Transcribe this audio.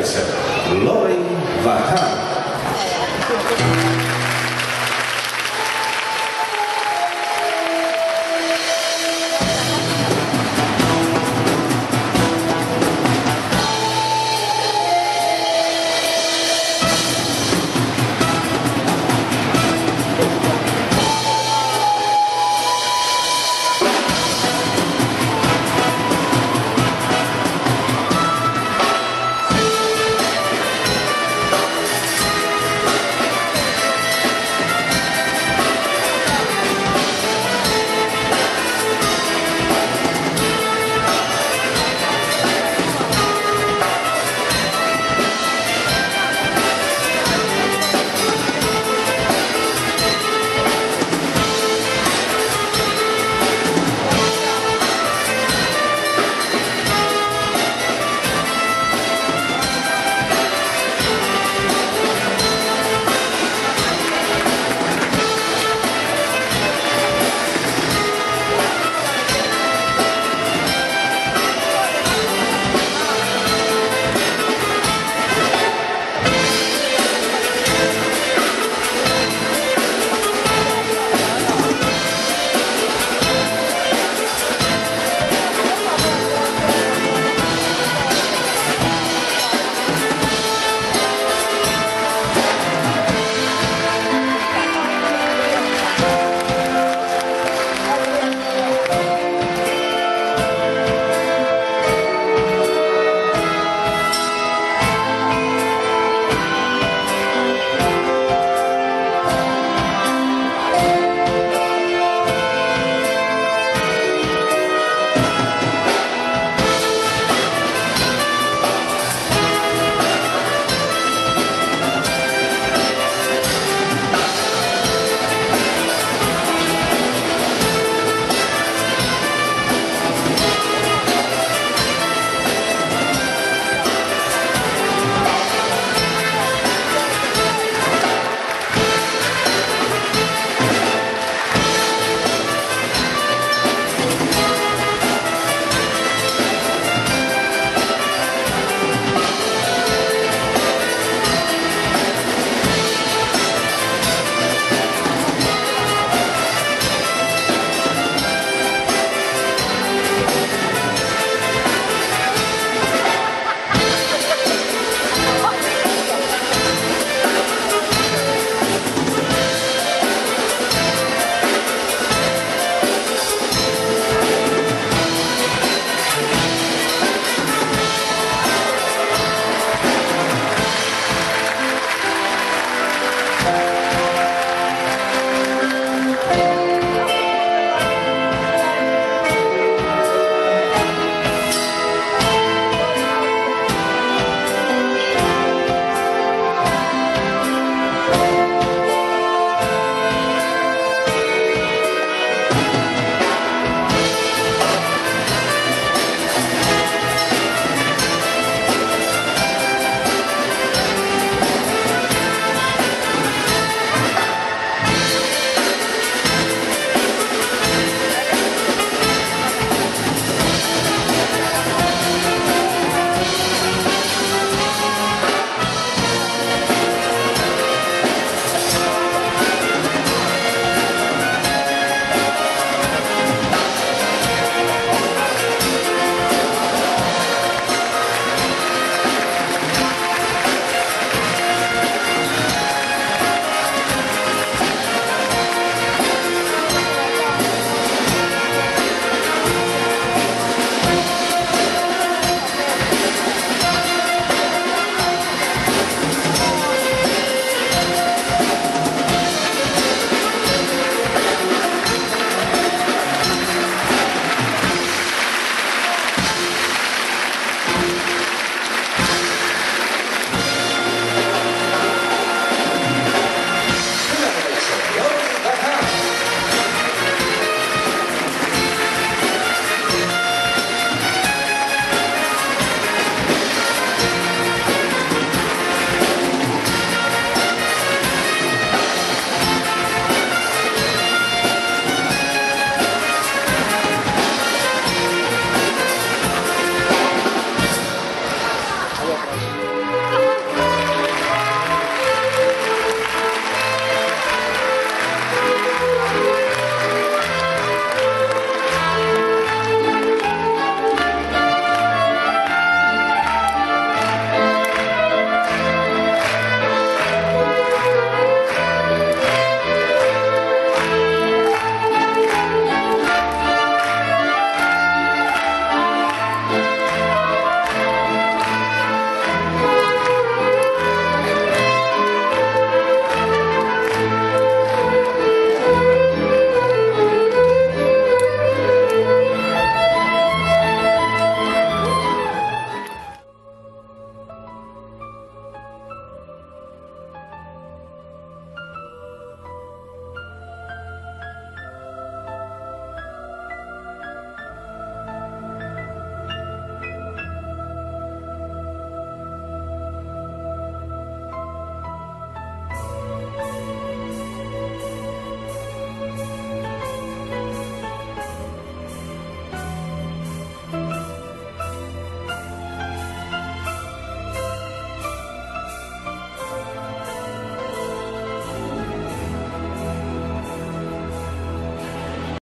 Congratulations, Lori Vatan.